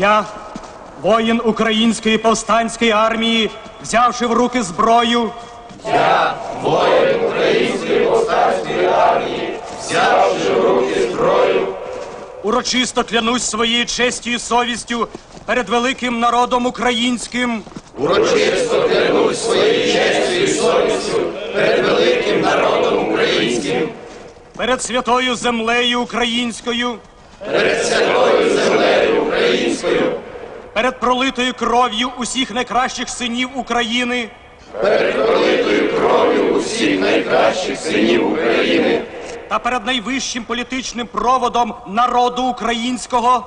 Я, воїн Української повстанської армії, взявши в руки зброю, Я, воїн української повстанської армії, взявши в руки зброю. урочисто клянусь своєю честю і совістю перед великим народом українським, Урочисто клянусь своєю честю і совістю перед великим народом українським, перед святою землею українською, перед святою українською, перед пролитою кров'ю усіх найкращих синів України, перед пролитою кров'ю усіх найкращих синів України та перед найвищим політичним проводом народу українського.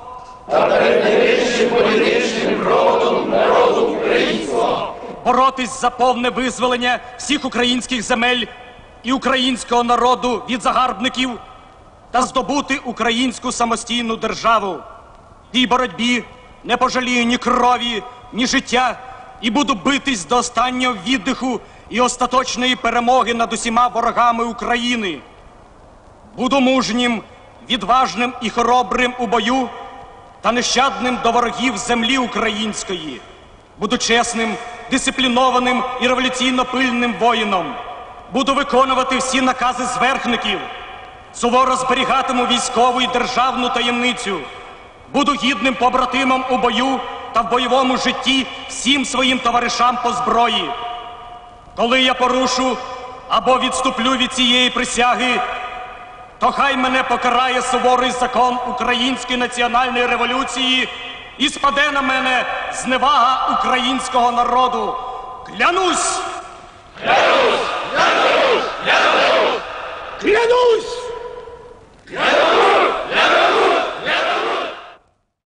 та перед найвищим політичним проводом народу українського, боротись за повне визволення всіх українських земель і українського народу від загарбників та здобути українську самостійну державу. Тій боротьбі не пожалію ні крові, ні життя і буду битись до останнього віддиху і остаточної перемоги над усіма ворогами України. Буду мужнім, відважним і хоробрим у бою та нещадним до ворогів землі української. Буду чесним, дисциплінованим і революційно пильним воїном. Буду виконувати всі накази зверхників. Суворо зберігатиму військову і державну таємницю. Буду гідним побратимом у бою та в бойовому житті всім своїм товаришам по зброї. Коли я порушу або відступлю від цієї присяги, то хай мене покарає суворий закон української національної революції і спаде на мене зневага українського народу. Клянусь! Клянусь!